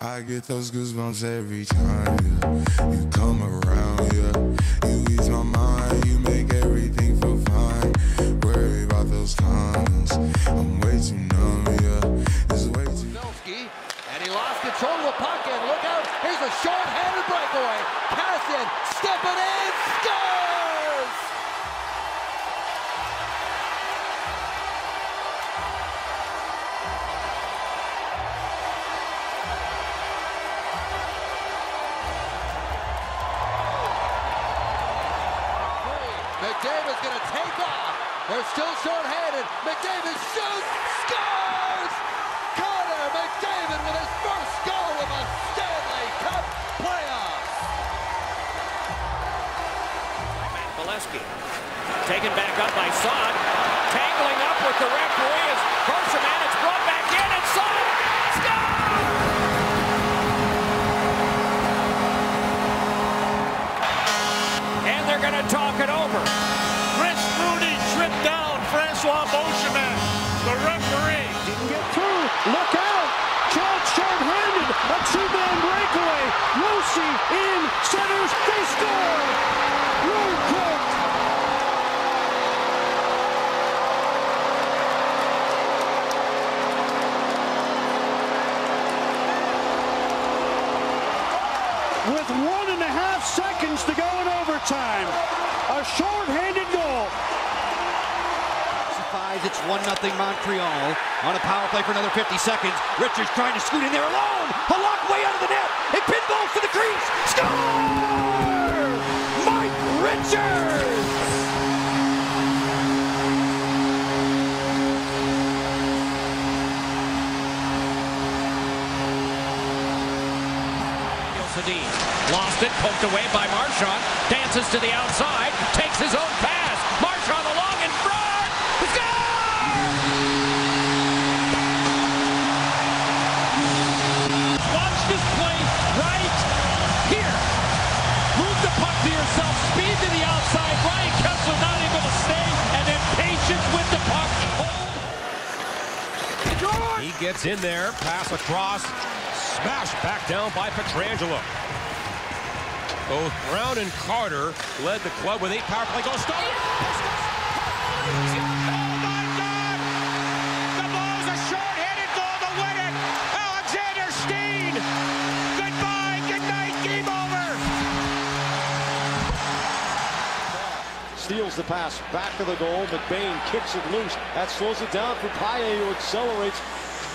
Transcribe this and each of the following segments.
I get those goosebumps every time yeah. you come around, yeah. You ease my mind, you make everything feel fine. Worry about those condoms, I'm way too numb, yeah. It's way too. And he lost control of the puck, look out, here's a short-handed breakaway. Kassian, stepping in, scores! McDavid's going to take off. They're still short-handed. McDavid shoots, scores! Connor McDavid with his first goal of a Stanley Cup playoff. Matt Beleskey. Taken back up by Saad. Tangling up with the referee is Bergman. It's brought back in and Saad scores! And they're going to talk it over. Francois Beauchemin, the referee. Didn't get through. Look out. Chance short-handed. A two-man breakaway. Lucy in. Centers. They score. With one and a half seconds to go in overtime. A short-handed goal. It's 1 0 Montreal on a power play for another 50 seconds. Richards trying to scoot in there alone. Halak way out of the net. It pinballs to the crease. Score! Mike Richards! Lost it, poked away by Marchand, dances to the outside, takes his own gets in there, pass across, smashed back down by Pietrangelo. Both Brown and Carter led the club with eight power play goals. Stop! Oh the ball's a short-handed goal to win it. Alexander Steen. Goodbye, good night, game over. Steals the pass back to the goal. McBain kicks it loose. That slows it down for Paille, who accelerates.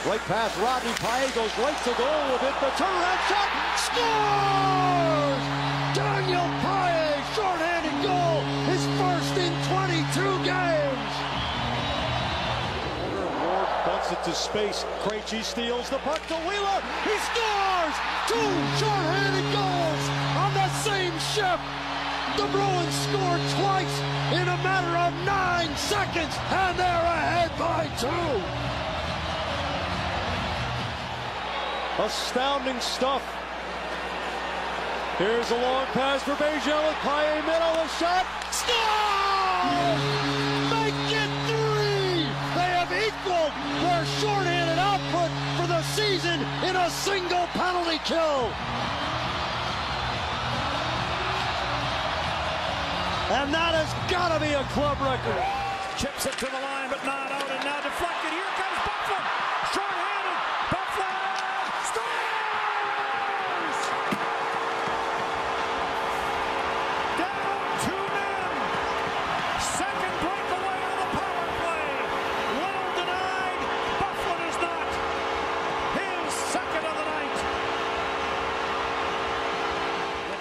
Right past Rodney Paille goes right to goal with it. The turnaround shot scores! Daniel Paille, shorthanded goal, his first in 22 games. Ward bunts it to space. Krejci steals the puck to Wheeler. He scores! Two shorthanded goals on the same shift. The Bruins scored twice in a matter of nine seconds, and they're ahead by two. Astounding stuff. Here's a long pass for Begin with Paille middle, a shot, score! Make it three! They have equaled their shorthanded output for the season in a single penalty kill. And that has got to be a club record. Chips it to the line, but not out, and now deflected. Here comes Byfuglien. Short-handed.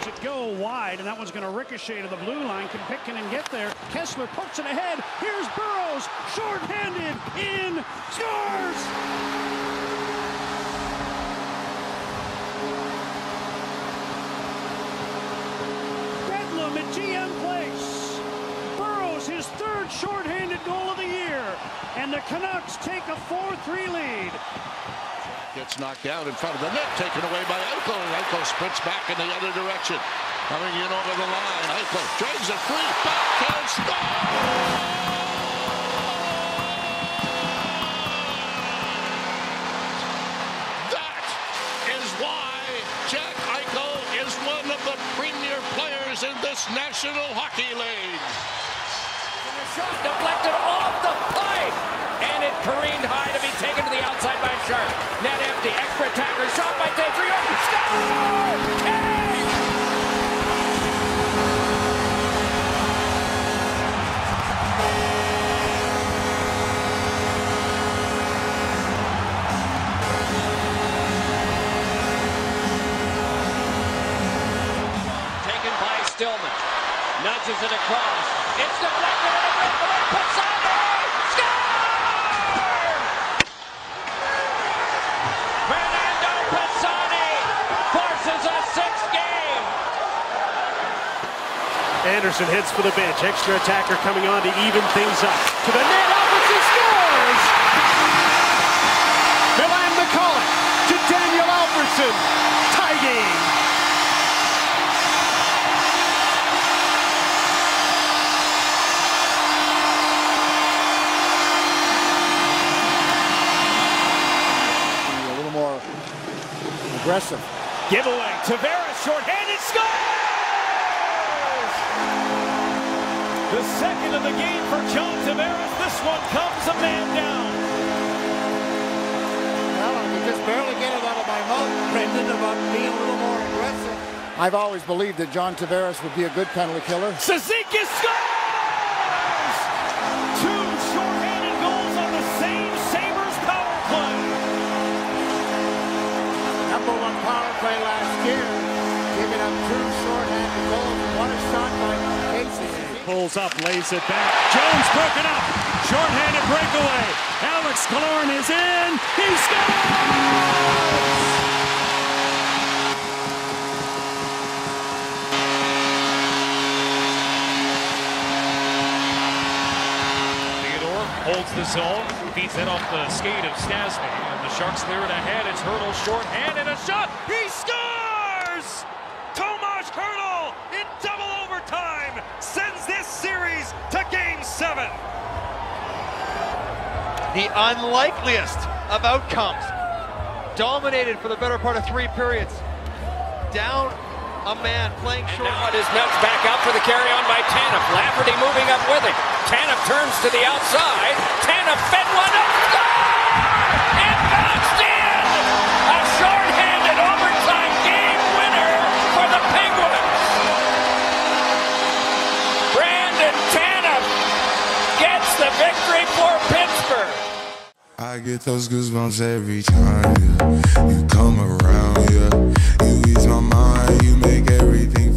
It go wide, and that one's going to ricochet to the blue line. Can and get there. Kesler pokes it ahead. Here's Burrows, short-handed, in, scores! Bedlam at GM Place. Burrows, his third short-handed goal of the year, and the Canucks take a 4-3 lead. Gets knocked out in front of the net, taken away by Eichel. Eichel sprints back in the other direction. Coming in over the line, Eichel drags a free, backhand score! in this National Hockey League. Shot deflected off the pipe. And it careened high to be taken to the outside by Sharp. Net empty. Extra attacker. Shot by Tedrio. Score! Taken by Stillman. Nudges it across. It's deflected and a breakaway. Pisani! Score! Fernando Pisani forces a sixth game. Anderson heads for the bench. Extra attacker coming on to even things up. To the net, Alfredsson scores! Milan Michalek to Daniel Alfredsson. Tie game. a little more aggressive. Giveaway. Tavares shorthanded scores! The second of the game for John Tavares. This one comes a man down. Well, I could just barely get it out of my mouth, Brendan, about being a little more aggressive. I've always believed that John Tavares would be a good penalty killer. Suzuki scores! Play last year, giving up two shorthanded goals. What a shot by Casey. Pulls up, lays it back. Jones broken up. Shorthanded breakaway. Alex Killorn is in. He scores! Theodore holds the zone, feeds it off the skate of Stastny, and the Sharks clear it ahead. It's Hertl shorthand and a shot. He scores! Tomas Hertl in double overtime sends this series to Game Seven. the unlikeliest of outcomes. Dominated for the better part of three periods. Down a man playing short. Now it is nudged back out for the carry on by Tanev. Lafferty moving up with it. Tanev turns to the outside. Tanev fed one up. a victory for Pittsburgh. I get those goosebumps every time yeah. you come around, yeah. You ease my mind, you make everything.